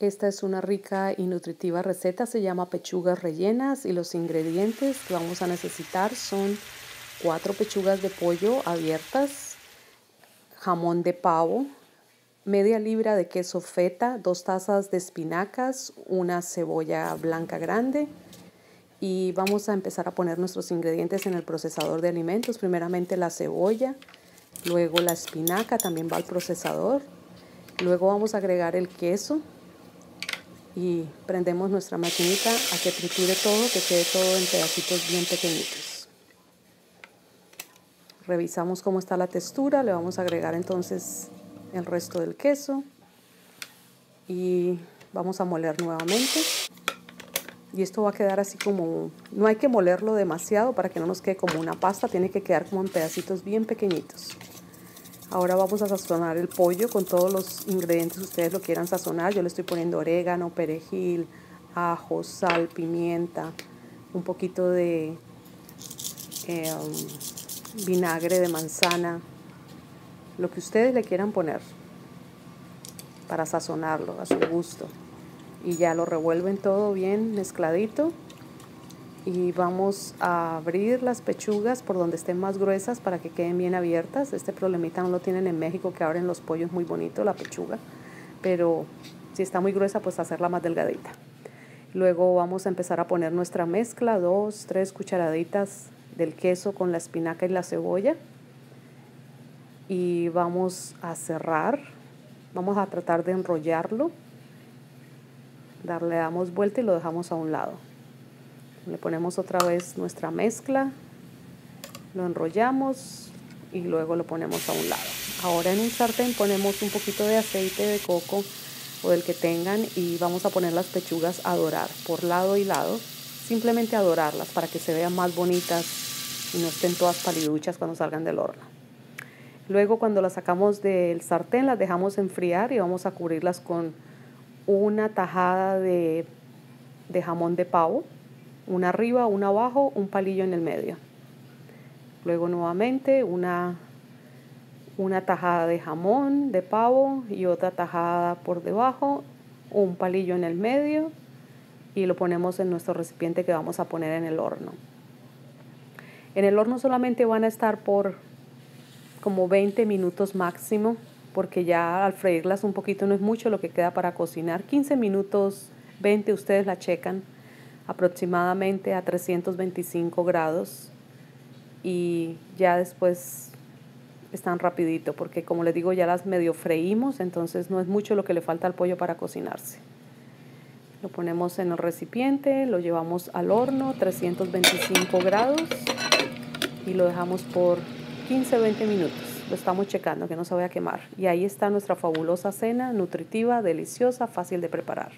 Esta es una rica y nutritiva receta, se llama pechugas rellenas y los ingredientes que vamos a necesitar son cuatro pechugas de pollo abiertas, jamón de pavo, media libra de queso feta, dos tazas de espinacas, una cebolla blanca grande y vamos a empezar a poner nuestros ingredientes en el procesador de alimentos. Primeramente la cebolla, luego la espinaca también va al procesador, luego vamos a agregar el queso y prendemos nuestra maquinita a que triture todo, que quede todo en pedacitos bien pequeñitos. Revisamos cómo está la textura, le vamos a agregar entonces el resto del queso y vamos a moler nuevamente. Y esto va a quedar así como, no hay que molerlo demasiado para que no nos quede como una pasta, tiene que quedar como en pedacitos bien pequeñitos. Ahora vamos a sazonar el pollo con todos los ingredientes que ustedes lo quieran sazonar. Yo le estoy poniendo orégano, perejil, ajo, sal, pimienta, un poquito de um, vinagre de manzana, lo que ustedes le quieran poner para sazonarlo a su gusto. Y ya lo revuelven todo bien mezcladito y vamos a abrir las pechugas por donde estén más gruesas para que queden bien abiertas. Este problemita no lo tienen en México que abren los pollos muy bonito la pechuga, pero si está muy gruesa pues hacerla más delgadita. Luego vamos a empezar a poner nuestra mezcla, dos, tres cucharaditas del queso con la espinaca y la cebolla. Y vamos a cerrar, vamos a tratar de enrollarlo, darle damos vuelta y lo dejamos a un lado. Le ponemos otra vez nuestra mezcla, lo enrollamos y luego lo ponemos a un lado. Ahora en un sartén ponemos un poquito de aceite de coco o del que tengan y vamos a poner las pechugas a dorar por lado y lado, simplemente a dorarlas para que se vean más bonitas y no estén todas paliduchas cuando salgan del horno. Luego cuando las sacamos del sartén las dejamos enfriar y vamos a cubrirlas con una tajada de, de jamón de pavo una arriba, una abajo, un palillo en el medio. Luego nuevamente una, una tajada de jamón, de pavo y otra tajada por debajo, un palillo en el medio y lo ponemos en nuestro recipiente que vamos a poner en el horno. En el horno solamente van a estar por como 20 minutos máximo, porque ya al freírlas un poquito no es mucho lo que queda para cocinar. 15 minutos, 20 ustedes la checan aproximadamente a 325 grados y ya después están rapidito porque como les digo ya las medio freímos entonces no es mucho lo que le falta al pollo para cocinarse. Lo ponemos en el recipiente lo llevamos al horno 325 grados y lo dejamos por 15-20 minutos. Lo estamos checando que no se vaya a quemar. Y ahí está nuestra fabulosa cena nutritiva deliciosa fácil de preparar